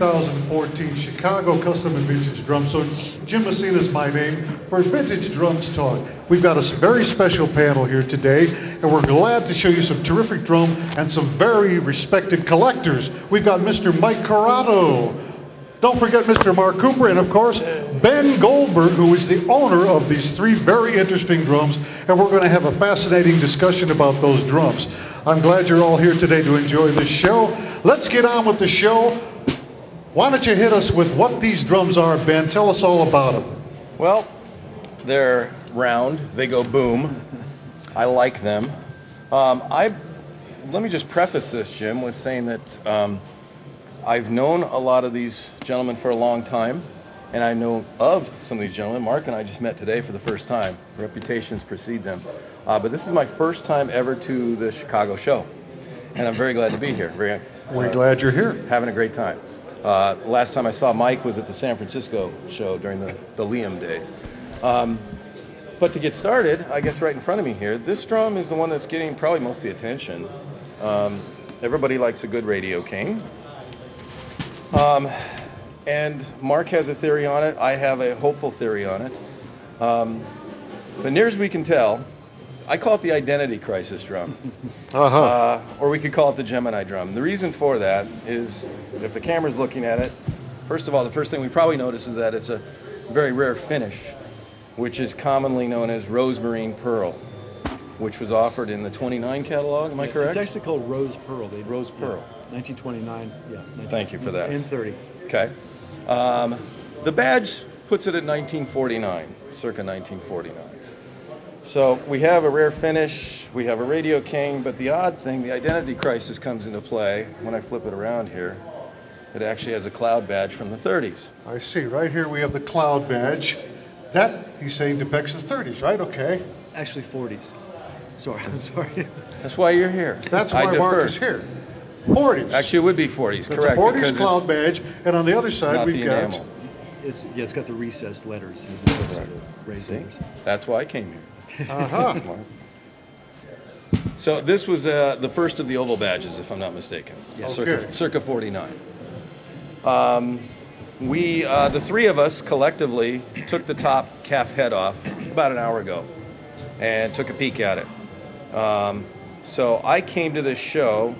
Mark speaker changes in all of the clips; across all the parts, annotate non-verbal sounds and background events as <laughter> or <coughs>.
Speaker 1: welcome to the 2014 Chicago Custom and Vintage Drum. So Jim Messina is my name for Vintage Drums Talk. We've got a very special panel here today, and we're glad to show you some terrific drum and some very respected collectors. We've got Mr. Mike Curotto. Don't forget Mr. Mark Cooper, and of course, Ben Goldberg, who is the owner of these three very interesting drums, and we're going to have a fascinating discussion about those drums. I'm glad you're all here today to enjoy this show. Let's get on with the show. Why don't you hit us with what these drums are, Ben? Tell us all about them.
Speaker 2: Well, they're round. They go boom. I like them. Um, I let me just preface this, Jim, with saying that um, I've known a lot of these gentlemen for a long time, and I know of some of these gentlemen. Mark and I just met today for the first time. Reputations precede them. Uh, but this is my first time ever to the Chicago show, and I'm very glad to be here. Very
Speaker 1: we're glad you're here.
Speaker 2: Having a great time. Uh, last time I saw Mike was at the San Francisco show during the, the Liam days. Um, but to get started, I guess right in front of me here, this drum is the one that's getting probably most of the attention. Um, everybody likes a good Radio King. Um, and Mark has a theory on it. I have a hopeful theory on it. Um, but near as we can tell, I call it the identity crisis drum. <laughs>
Speaker 1: Uh-huh.
Speaker 2: Uh, or we could call it the Gemini drum. The reason for that is if the camera's looking at it, first of all, the first thing we probably notice is that it's a very rare finish, which is commonly known as rosemarine pearl, which was offered in the 29 catalog. Am I correct?
Speaker 3: It's actually called Rose Pearl. They,
Speaker 2: Rose Pearl.
Speaker 3: Yeah, 1929. Yeah. 19,
Speaker 2: Thank you for that.
Speaker 3: And 30.
Speaker 2: Okay. Um, the badge puts it at 1949, circa 1949. So we have a rare finish, we have a Radio King, but the odd thing, the identity crisis comes into play when I flip it around here. It actually has a cloud badge from the 30s.
Speaker 1: I see. Right here we have the cloud badge. That, he's saying, depicts the 30s, right? Okay.
Speaker 3: Actually, 40s. Sorry, I'm sorry.
Speaker 2: That's why you're here.
Speaker 1: That's
Speaker 2: I
Speaker 1: why
Speaker 2: defer.
Speaker 1: Mark is here. 40s.
Speaker 2: Actually, it would be 40s,
Speaker 1: it's
Speaker 2: correct?
Speaker 1: a 40s cloud
Speaker 2: it's
Speaker 1: badge, and on the other side
Speaker 2: not
Speaker 1: we've
Speaker 2: the
Speaker 1: got.
Speaker 2: enamel.
Speaker 3: It's, yeah, it's got the recessed letters as opposed to the raised letters.
Speaker 2: That's why I came here.
Speaker 1: Uh-huh.
Speaker 2: So this was uh, the first of the oval badges, if I'm not mistaken.
Speaker 3: Yes.
Speaker 2: Circa,
Speaker 1: Okay.
Speaker 2: circa 49. Um, we, uh, the three of us collectively, took the top calf head off about an hour ago and took a peek at it. Um, so I came to this show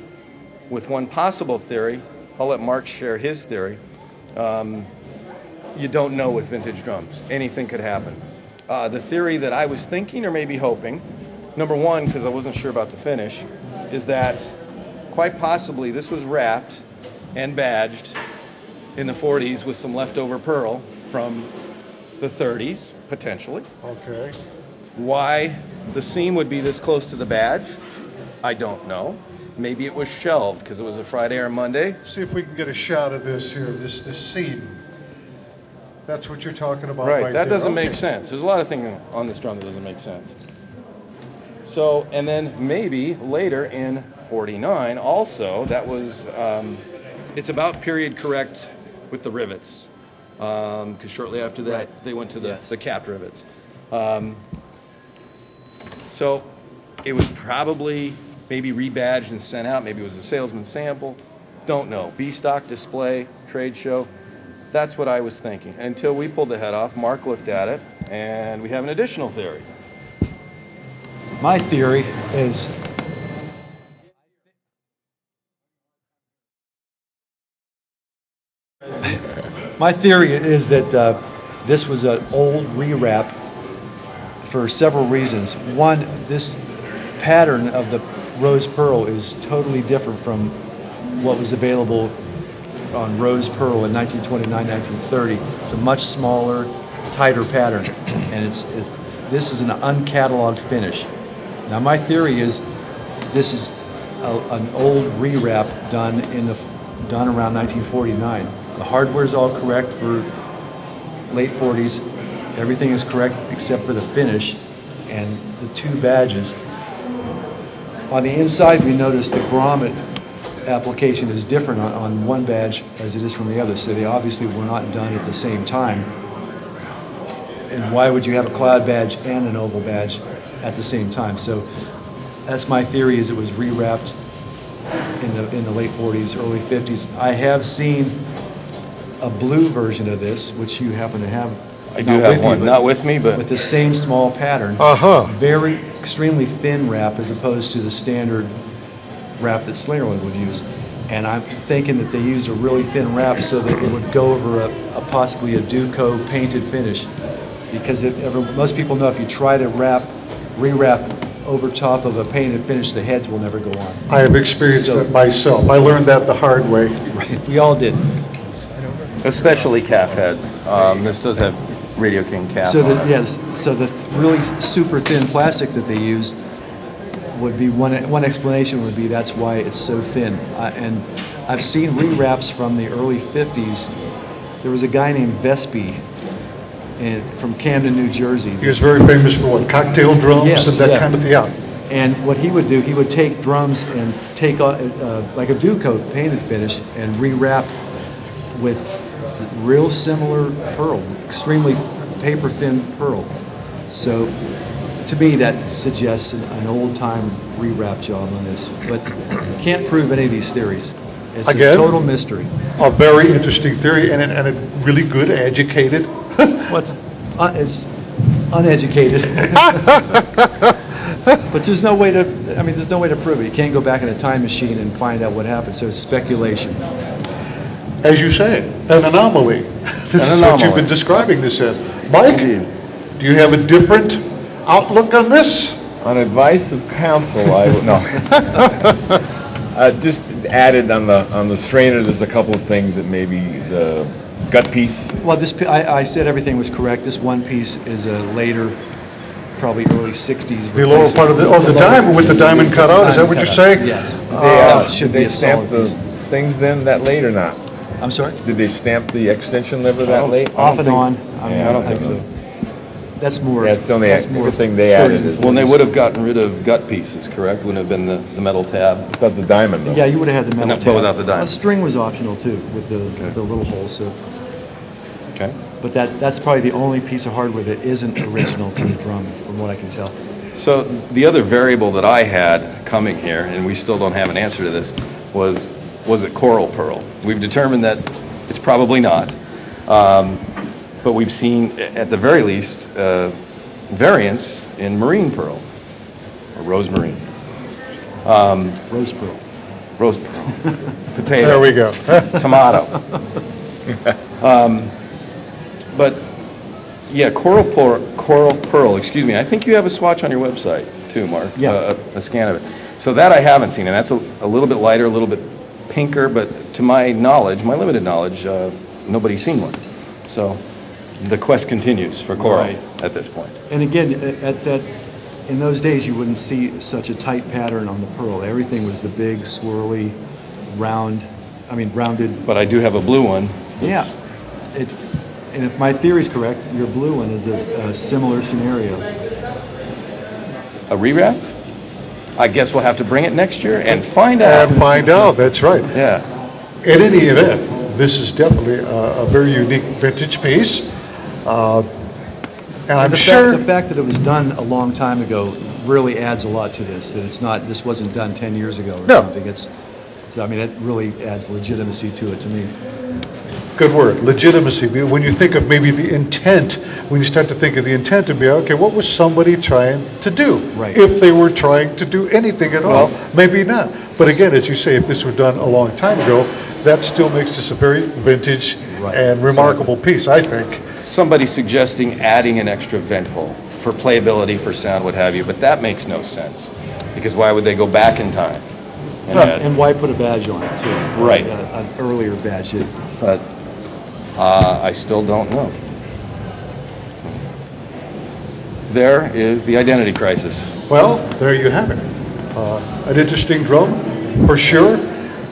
Speaker 2: with one possible theory. I'll let Mark share his theory. Um, you don't know with vintage drums. Anything could happen. Uh, the theory that I was thinking or maybe hoping, number one, because I wasn't sure about the finish, is that quite possibly this was wrapped and badged in the 40s with some leftover pearl from the 30s, potentially.
Speaker 1: Okay.
Speaker 2: Why the seam would be this close to the badge, I don't know. Maybe it was shelved because it was a Friday or Monday.
Speaker 1: See if we can get a shot of this here, this, this seam. That's what you're talking about
Speaker 2: Right,
Speaker 1: right
Speaker 2: that
Speaker 1: there.
Speaker 2: doesn't make sense. There's a lot of things on this drum that doesn't make sense. So, and then maybe later in 49, also, that was, um, it's about period correct with the rivets. Because shortly after that,
Speaker 3: Right.
Speaker 2: they went to the,
Speaker 3: Yes.
Speaker 2: the capped rivets. Um, so it was probably maybe rebadged and sent out. Maybe it was a salesman sample. Don't know. B stock display, trade show. That's what I was thinking. Until we pulled the head off, Mark looked at it, and we have an additional theory.
Speaker 3: My theory is my theory is that uh, this was an old rewrap for several reasons. One, this pattern of the rose pearl is totally different from what was available on rose pearl in 1929, 1930. It's a much smaller, tighter pattern, and it's it, this is an uncatalogued finish. Now, my theory is this is a, an old rewrap done in the done around 1949. The hardware is all correct for late 40s. Everything is correct except for the finish and the two badges. On the inside, we notice the grommet application is different on, on one badge as it is from the other, so they obviously were not done at the same time. And why would you have a cloud badge and an oval badge at the same time? So that's my theory is it was rewrapped in in the, in the late 40s, early 50s. I have seen a blue version of this, which you happen to have.
Speaker 2: I do have
Speaker 3: with you,
Speaker 2: one, not with me, but-
Speaker 3: With the same small pattern.
Speaker 1: Uh-huh.
Speaker 3: Very, extremely thin wrap as opposed to the standard wrap that Slingerland would use. And I'm thinking that they used a really thin wrap so that it would go over a, a possibly a Duco painted finish. Because if ever, most people know if you try to wrap, re-wrap over top of a painted finish, the heads will never go on.
Speaker 1: I have experienced that myself. I learned that the hard way.
Speaker 3: Right, We all did.
Speaker 2: especially calf heads. Um, This does have Radio King calf
Speaker 3: So
Speaker 2: on
Speaker 3: the,
Speaker 2: it.
Speaker 3: yes, so the really super thin plastic that they used would be, one, one explanation would be that's why it's so thin. Uh, And I've seen rewraps from the early 50s. There was a guy named Vespi in, from Camden, New Jersey.
Speaker 1: He was very famous for what, cocktail drums
Speaker 3: Yes,
Speaker 1: and that
Speaker 3: yeah.
Speaker 1: kind of thing. Yeah.
Speaker 3: And what he would do, he would take drums and take, uh, uh, like a Duco painted finish and rewrap with real similar pearl, extremely paper thin pearl. So to me, that suggests an, an old time rewrap job on this, but can't prove any of these theories. It's
Speaker 1: Again?
Speaker 3: a total mystery.
Speaker 1: A very interesting theory and, and a really good, educated. <laughs>
Speaker 3: What's, uh, it's uneducated. <laughs> But there's no way to, I mean, there's no way to prove it. You can't go back in a time machine and find out what happened, so it's speculation.
Speaker 1: As you say, an anomaly. This
Speaker 2: An
Speaker 1: is what you've been describing this as. Mike,
Speaker 2: Indeed.
Speaker 1: do you have a different outlook on this?
Speaker 4: On advice of counsel, I, would- no. <laughs> Uh, Just added on the, on the strainer, there's a couple of things that maybe the gut piece,
Speaker 3: Well, this, I, I said everything was correct. This one piece is a later, probably early 60s.
Speaker 1: The lower part of the, oh, the diamond with the diamond cut out, is that what you're saying?
Speaker 3: Yes.
Speaker 4: they,
Speaker 3: Uh,
Speaker 4: uh,
Speaker 3: should
Speaker 4: did they stamp the
Speaker 3: piece.
Speaker 4: things then that late or not?
Speaker 3: I'm sorry?
Speaker 4: Did they stamp the extension lever that late?
Speaker 3: Off and on. I mean,
Speaker 4: Yeah,
Speaker 3: I don't think so. That's more.
Speaker 4: Yeah, it's the only
Speaker 3: that's more
Speaker 4: thing they added
Speaker 3: 30s.
Speaker 4: is-
Speaker 2: Well, and they would have gotten rid of gut pieces, correct? Wouldn't have been the, the metal tab.
Speaker 4: It's not the diamond though.
Speaker 3: Yeah, you would have had the metal
Speaker 2: And
Speaker 3: tab.
Speaker 2: but without the dime.
Speaker 3: A string was optional too, with the, with the little hole, so.
Speaker 2: Okay.
Speaker 3: But that, that's probably the only piece of hardware that isn't original to the drum, from what I can tell.
Speaker 2: So the other variable that I had coming here, and we still don't have an answer to this, was, was it coral pearl? We've determined that it's probably not. Um, But we've seen, at the very least, uh, variants in marine pearl, or rose marine,
Speaker 3: Rose pearl.
Speaker 2: rose pearl, <laughs> potato.
Speaker 1: There we go. <laughs>
Speaker 2: tomato. Um, But, yeah, coral pearl, coral pearl, excuse me, I think you have a swatch on your website too, Mark.
Speaker 3: Yeah.
Speaker 2: a- A a scan of it. So that I haven't seen, and that's a a little bit lighter, a little bit pinker, but to my knowledge, my limited knowledge, uh, nobody's seen one. So the quest continues for coral
Speaker 3: Right.
Speaker 2: at this point.
Speaker 3: And again, at that, in those days, you wouldn't see such a tight pattern on the pearl. Everything was the big swirly, round, I mean, rounded.
Speaker 2: But I do have a blue one.
Speaker 3: Yeah. It, and if my theory is correct, your blue one is a, a similar scenario.
Speaker 2: A rewrap? I guess we'll have to bring it next year and find out.
Speaker 1: And find out, that's right.
Speaker 2: Yeah.
Speaker 1: In any event, this is definitely a, a very unique vintage piece. Uh, And I'm
Speaker 3: the
Speaker 1: sure.
Speaker 3: Fact, the fact that it was done a long time ago really adds a lot to this. That it's not. This wasn't done 10 years ago or
Speaker 1: No.
Speaker 3: something. It's. So I mean, it really adds legitimacy to it to me.
Speaker 1: Good word, legitimacy. When you think of maybe the intent, when you start to think of the intent to be, okay, what was somebody trying to do?
Speaker 3: Right.
Speaker 1: If they were trying to do anything at all, maybe not. But again, as you say, if this were done a long time ago, that still makes this a very vintage
Speaker 3: Right.
Speaker 1: and remarkable piece, I think.
Speaker 2: Somebody suggesting adding an extra vent hole for playability, for sound, what have you, but that makes no sense. Because why would they go back in time? and add-
Speaker 3: And why put a badge on it too?
Speaker 2: Right.
Speaker 3: A- An earlier badge. It-
Speaker 2: But uh, I still don't know. There is the identity crisis.
Speaker 1: Well, there you have it. Uh, An interesting drum, for sure.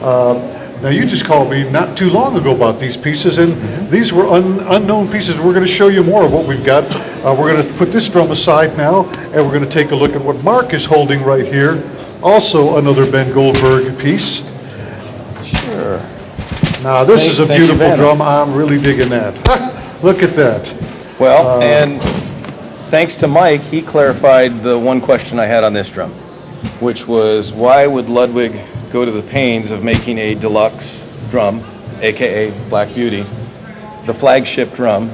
Speaker 1: Uh, Now, you just called me not too long ago about these pieces, and these were un- unknown pieces. We're going to show you more of what we've got. Uh, We're going to put this drum aside now, and we're going to take a look at what Mark is holding right here. Also, another Ben Goldberg piece.
Speaker 2: Sure.
Speaker 1: Now, this
Speaker 2: Thank-
Speaker 1: is a beautiful drum. I'm really digging that. <laughs> Look at that.
Speaker 2: Well, and thanks to Mike, he clarified the one question I had on this drum, which was why would Ludwig go to the pains of making a deluxe drum, AKA Black Beauty, the flagship drum,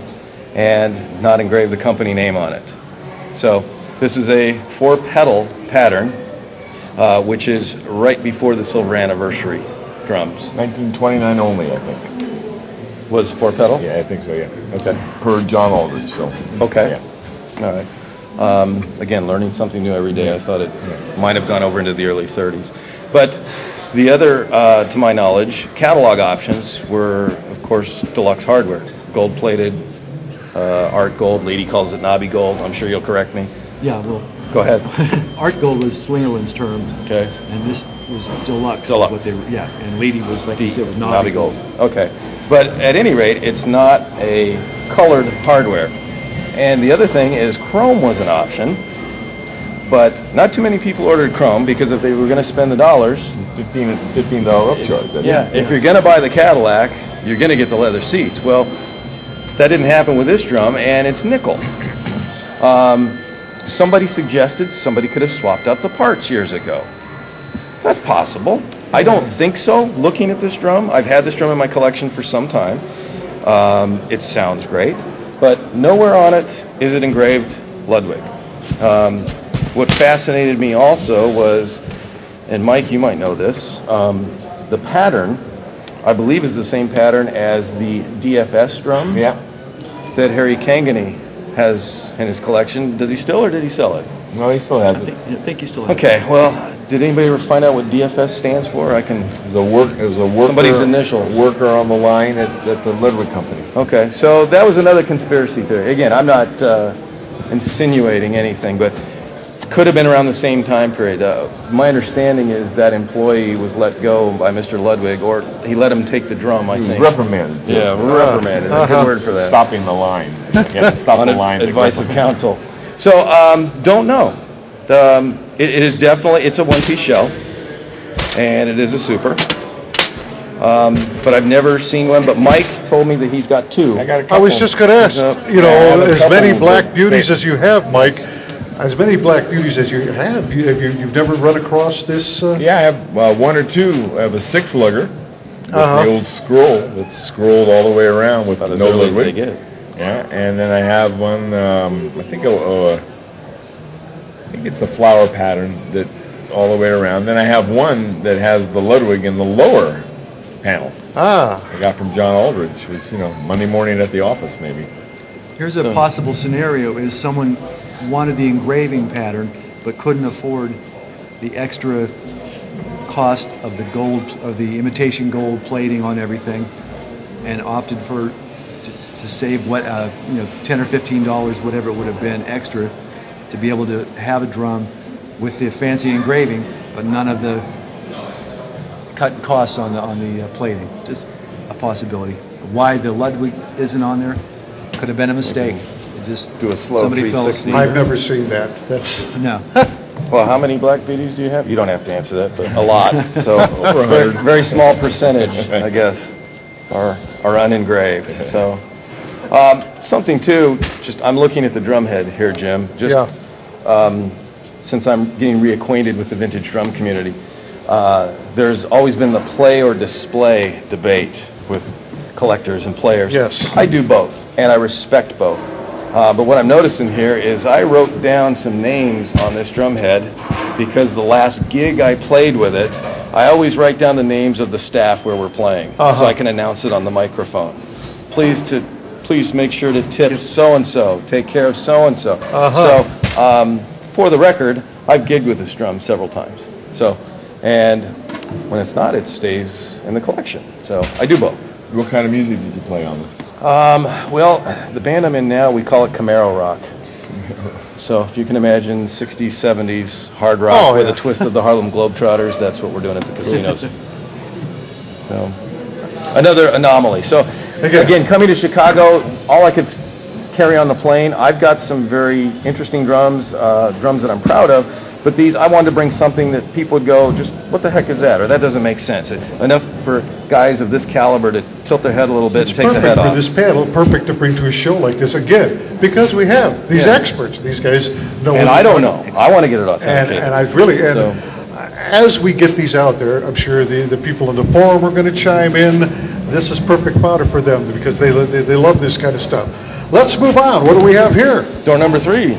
Speaker 2: and not engrave the company name on it. So this is a four pedal pattern, uh, which is right before the silver anniversary drums.
Speaker 4: 1929 only, I think.
Speaker 2: Was four pedal?
Speaker 4: Yeah, I think so, yeah. That's per John Aldridge, so.
Speaker 2: Okay.
Speaker 4: yeah.
Speaker 2: All right. Um, Again, learning something new every day. I thought it might have gone over into the early 30s. But the other, uh, to my knowledge, catalog options were, of course, deluxe hardware. Gold-plated, uh, art gold, Leedy calls it knobby gold. I'm sure you'll correct me.
Speaker 3: Yeah, well,
Speaker 2: Go ahead. <laughs>
Speaker 3: art gold was Slingerland's term,
Speaker 2: Okay.
Speaker 3: and this was deluxe.
Speaker 2: Deluxe.
Speaker 3: What they, were- yeah, and Leedy was, like you said, was
Speaker 2: Knobby
Speaker 3: knobby
Speaker 2: gold.
Speaker 3: gold.
Speaker 2: Okay. But at any rate, it's not a colored hardware. And the other thing is chrome was an option, but not too many people ordered chrome because if they were going to spend the dollars,
Speaker 4: 15, $15 upcharge. I think.
Speaker 2: yeah, if you're going to buy the Cadillac, you're going to get the leather seats. Well, that didn't happen with this drum, and it's nickel. <coughs> Um, somebody suggested somebody could have swapped out the parts years ago. That's possible. I don't think so. Looking at this drum, I've had this drum in my collection for some time. Um, it sounds great, but nowhere on it is it engraved Ludwig. Um, fascinated me also was, and Mike, you might know this, um, the pattern, I believe, is the same pattern as the DFS drum
Speaker 4: Yeah.
Speaker 2: that Harry Cangany has in his collection. Does he still, or did he sell it?
Speaker 4: No, he still has
Speaker 3: I
Speaker 4: it.
Speaker 3: think, I think you still have.
Speaker 2: Okay, well, did anybody ever find out what DFS stands for? I can,
Speaker 4: It was a work, it was a worker.
Speaker 2: Somebody's initials.
Speaker 4: Worker on the line at, at the Ludwig Company.
Speaker 2: okay, so that was another conspiracy theory. Again, I'm not uh, insinuating anything, but could have been around the same time period. Uh, My understanding is that employee was let go by Mr. Ludwig, or he let him take the drum, I think.
Speaker 4: reprimanded. too.
Speaker 2: Yeah, reprimanded, a good word for that.
Speaker 4: Stopping the line. You have to <laughs> stop the line. to
Speaker 2: advice of counsel. So, um, don't know. Um, it, it is definitely, it's a one-piece shell, and it is a super. Um, but I've never seen one, but Mike told me that he's got two.
Speaker 4: I got a couple.
Speaker 1: I was just going to ask,
Speaker 2: Uh,
Speaker 1: you
Speaker 4: yeah, I have
Speaker 1: know, as many black beauties
Speaker 4: say-
Speaker 1: as you have, Mike, as many black beauties as you have, you, have you, you've never run across this? Uh,
Speaker 4: Yeah, I have uh, one or two. I have a six lugger with
Speaker 1: Uh-huh.
Speaker 4: the old scroll that's scrolled all the way around with
Speaker 2: About as
Speaker 4: no
Speaker 2: early as they
Speaker 4: Ludwig.
Speaker 2: get.
Speaker 4: Yeah, and then I have one. Um, I think a, a, I think it's a flower pattern that all the way around. Then I have one that has the Ludwig in the lower panel.
Speaker 1: Ah,
Speaker 4: I got from John Aldridge. It was you know Monday morning at the office maybe.
Speaker 3: Here's a possible scenario, is someone wanted the engraving pattern, but couldn't afford the extra cost of the gold, of the imitation gold plating on everything, and opted for, just to save what, uh, you know, ten or fifteen dollars, whatever it would have been extra, to be able to have a drum with the fancy engraving, but none of the cut costs on the, on the uh, plating. Just a possibility. Why the Ludwig isn't on there, could have been a mistake. It Just
Speaker 2: Do a slow
Speaker 3: somebody fell
Speaker 2: 360.
Speaker 3: asleep.
Speaker 1: I've never seen that. That's,
Speaker 3: No. <laughs>
Speaker 2: Well, how many black beauties do you have? You don't have to answer that, but a lot. <laughs> So, very, very small percentage, <laughs> I guess, are, are unengraved, so. Um, something too, just, I'm looking at the drum head here, Jim. Just
Speaker 1: yeah,
Speaker 2: since I'm getting reacquainted with the vintage drum community, uh, there's always been the play or display debate with collectors and players.
Speaker 1: Yes.
Speaker 2: I do both, and I respect both. Uh, but what I'm noticing here is I wrote down some names on this drum head because the last gig I played with it, I always write down the names of the staff where we're playing, so
Speaker 1: Uh-huh.
Speaker 2: I can announce it on the microphone. Please to, please make sure to tip so-and-so, take care of so-and-so.
Speaker 1: Uh-huh.
Speaker 2: So, um, for the record, I've gigged with this drum several times. So, and when it's not, it stays in the collection. So I do both.
Speaker 4: What kind of music did you play on this?
Speaker 2: Well, the band I'm in now, we call it Camaro Rock. So if you can imagine 60s, 70s hard rock
Speaker 1: Oh,
Speaker 2: with
Speaker 1: yeah.
Speaker 2: a twist of the Harlem Globetrotters, that's what we're doing at the casinos. So, another anomaly. So,
Speaker 1: Again-
Speaker 2: again, coming to Chicago, all I could carry on the plane, I've got some very interesting drums, uh, drums that I'm proud of, but these, I wanted to bring something that people would go, just, what the heck is that? Or that doesn't make sense. Enough for guys of this caliber to tilt their head a little bit
Speaker 1: it's
Speaker 2: and take the
Speaker 1: perfect
Speaker 2: head
Speaker 1: for
Speaker 2: off.
Speaker 1: this panel, perfect to bring to a show like this again, because we have these
Speaker 2: Yeah.
Speaker 1: experts. These guys know.
Speaker 2: And
Speaker 1: what
Speaker 2: I
Speaker 1: they're
Speaker 2: don't
Speaker 1: talking
Speaker 2: know. I want to get it
Speaker 1: And,
Speaker 2: authenticated.
Speaker 1: and I really, and,
Speaker 2: So-
Speaker 1: as we get these out there, I'm sure the, the people in the forum are going to chime in. This is perfect fodder for them because they, they, they love this kind of stuff. Let's move on. What do we have here?
Speaker 2: Door number three.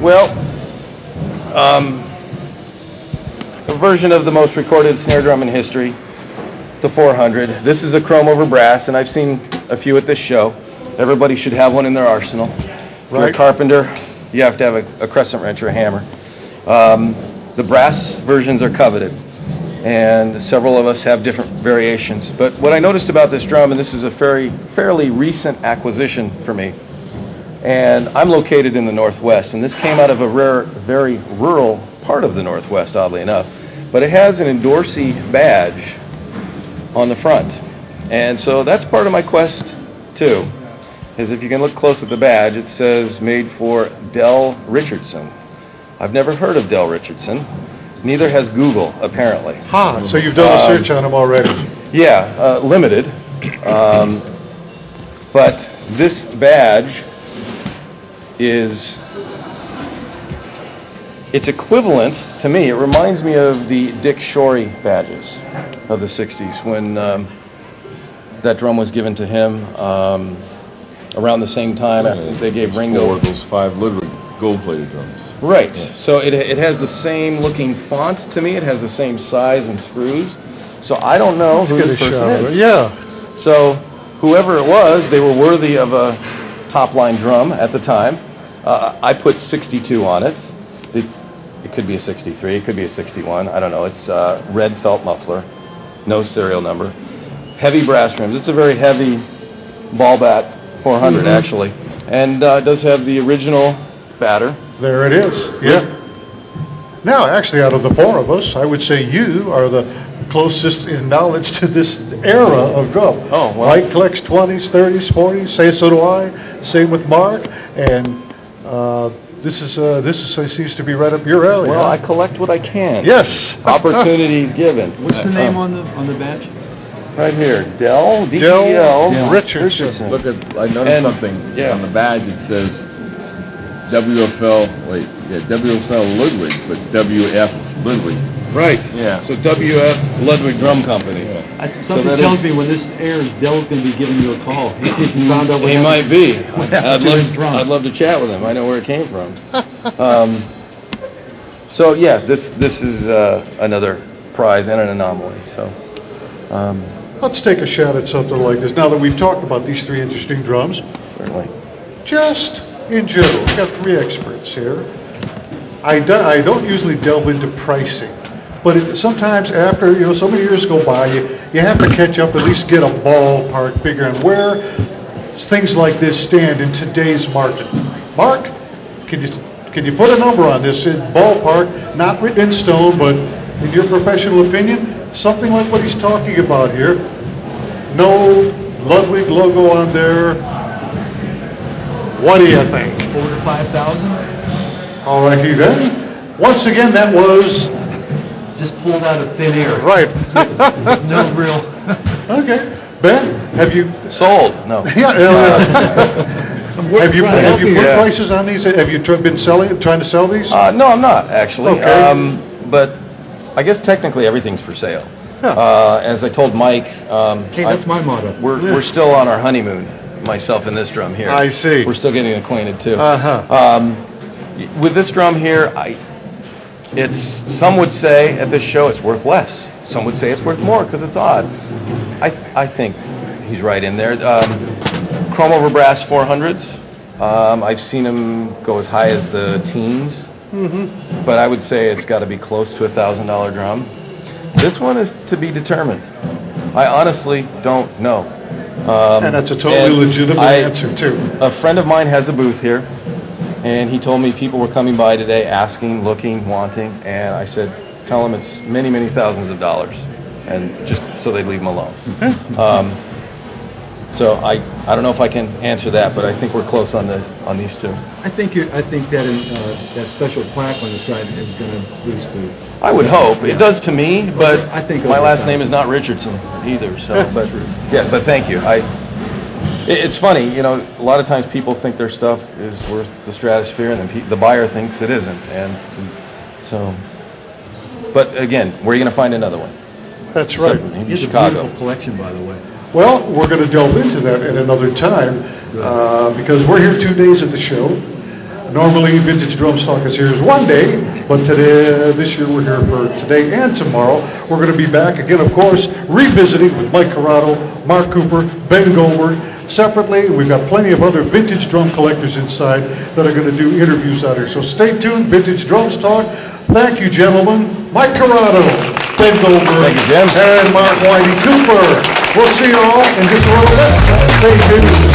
Speaker 2: Well, um, a version of the most recorded snare drum in history, the 400. This is a chrome over brass, and I've seen a few at this show. Everybody should have one in their arsenal. If you're a carpenter, you have to have a, a crescent wrench or a hammer. Um, the brass versions are coveted, and several of us have different variations. But what I noticed about this drum, and this is a very fairly recent acquisition for me, and I'm located in the Northwest, and this came out of a rare, very rural part of the Northwest, oddly enough. But it has an Endorsee badge on the front. And so that's part of my quest, too, is if you can look close at the badge, it says made for Dell Richardson. I've never heard of Dell Richardson. Neither has Google, apparently.
Speaker 1: Ha, so you've done a search on them already.
Speaker 2: Yeah, uh, limited. Um, but this badge is it's equivalent to me. It reminds me of the Dick Schory badges of the '60s when um, that drum was given to him um, around the same time after they gave Ringo.
Speaker 4: Four of those five Ludwig gold-plated drums.
Speaker 2: Right. So it, it has the same looking font to me. It has the same size and screws. So I don't know who this person
Speaker 1: shot of Yeah.
Speaker 2: So whoever it was, they were worthy of a top line drum at the time. Uh, I put 62 on it. It, it could be a 63, it could be a 61. I don't know. It's uh, red felt muffler, no serial number, heavy brass rims. It's a very heavy ball bat 400 actually, and uh, it does have the original batter.
Speaker 1: There it is, yeah. Now, actually, out of the four of us, I would say you are the closest in knowledge to this era of drum.
Speaker 2: Oh, well.
Speaker 1: Mike collects 20s, 30s, 40s, say so do I, same with Mark, and uh, this is, uh, this is, seems to be right up your alley.
Speaker 2: Well,
Speaker 1: huh?
Speaker 2: I collect what I can.
Speaker 1: Yes. <laughs>
Speaker 2: Opportunities given.
Speaker 3: What's the name on the, on the badge?
Speaker 2: Right here, Dell, D E
Speaker 1: Dell
Speaker 2: L
Speaker 1: Richardson.
Speaker 4: Look at, I noticed
Speaker 2: And-
Speaker 4: something
Speaker 2: yeah.
Speaker 4: on the badge, it says WFL, wait, yeah, WFL Ludwig, but WF Ludwig.
Speaker 2: Right.
Speaker 4: Yeah.
Speaker 2: So WF Ludwig Drum Company.
Speaker 3: I- Something
Speaker 2: that
Speaker 3: tells
Speaker 2: is-
Speaker 3: me when this airs, Dell's gonna be giving you a call. He he found out what
Speaker 2: He might be. <laughs>
Speaker 3: happened
Speaker 2: I'd
Speaker 3: to his
Speaker 2: love,
Speaker 3: drum?
Speaker 2: I'd love to chat with him. I know where it came from. <laughs> um, so yeah, this this is uh, another prize and an anomaly. So
Speaker 1: Let's take a shot at something like this. Now that we've talked about these three interesting drums,
Speaker 2: certainly.
Speaker 1: just in general, we've got three experts here. I don't, I don't usually delve into pricing, but it, sometimes after, you know, so many years go by, you, you have to catch up, at least get a ballpark figure on where things like this stand in today's market. Mark, can you, can you put a number on this, in ballpark, not written in stone, but in your professional opinion, something like what he's talking about here? No Ludwig logo on there. What do you think?
Speaker 3: Four to five thousand?
Speaker 1: All righty then. Once again, that was,
Speaker 3: Just pulled out of thin air.
Speaker 1: right, <laughs>
Speaker 3: No real, <laughs>
Speaker 1: okay. Ben, have you,
Speaker 2: Sold. No. <laughs>
Speaker 1: yeah, uh, have you, have you put
Speaker 2: Yeah.
Speaker 1: prices on these? Have you tr- been selling, trying to sell these?
Speaker 2: Uh, no, I'm not actually.
Speaker 1: Okay.
Speaker 2: Um, but I guess technically everything's for sale. Uh, as I told Mike, um,
Speaker 3: hey,
Speaker 2: I-
Speaker 3: that's my motto.
Speaker 2: we're, we're still on our honeymoon. Myself and this drum here.
Speaker 1: I see.
Speaker 2: We're still getting acquainted too.
Speaker 1: Uh-huh.
Speaker 2: with this drum here, I, it's, some would say at this show it's worth less. Some would say it's worth more because it's odd. I, I think he's right in there. Um, chrome over brass 400s. Um, I've seen them go as high as the teens, but I would say it's got to be close to a thousand dollar drum. This one is to be determined. I honestly don't know.
Speaker 1: And that's a totally legitimate
Speaker 2: I-
Speaker 1: answer too.
Speaker 2: A friend of mine has a booth here, and he told me people were coming by today asking, looking, wanting, and I said, tell them it's many, many thousands of dollars, and just so they leave them alone. um, so I, I don't know if I can answer that, but I think we're close on the on these two.
Speaker 3: I think you, I think that, uh, that special plaque on the side is gonna boost the,
Speaker 2: I would hope it does to me, but
Speaker 3: I think
Speaker 2: my last name is not Richardson either. So, <laughs> but yeah, but thank you. I. it- It's funny, you know. A lot of times people think their stuff is worth the stratosphere, and then the buyer thinks it isn't, and So, but again, where are you going to find another one?
Speaker 1: That's right.
Speaker 2: Except Maybe
Speaker 3: He has a
Speaker 2: Chicago.
Speaker 3: beautiful collection, by the way.
Speaker 1: Well, we're going to delve into that at another time, uh, because we're here two days at the show. Normally, Vintage Drums Talk is here one day, but today, this year, we're here for today and tomorrow. We're going to be back again, of course, revisiting with Mike Curotto, Mark Cooper, Ben Goldberg, separately. We've got plenty of other vintage drum collectors inside that are going to do interviews out here. So stay tuned, Vintage Drums Talk. Thank you, gentlemen. Mike Curotto, Ben Goldberg.
Speaker 2: Thank you.
Speaker 1: And Mark Whitey Cooper. We'll see you all in just a little bit. Stay tuned.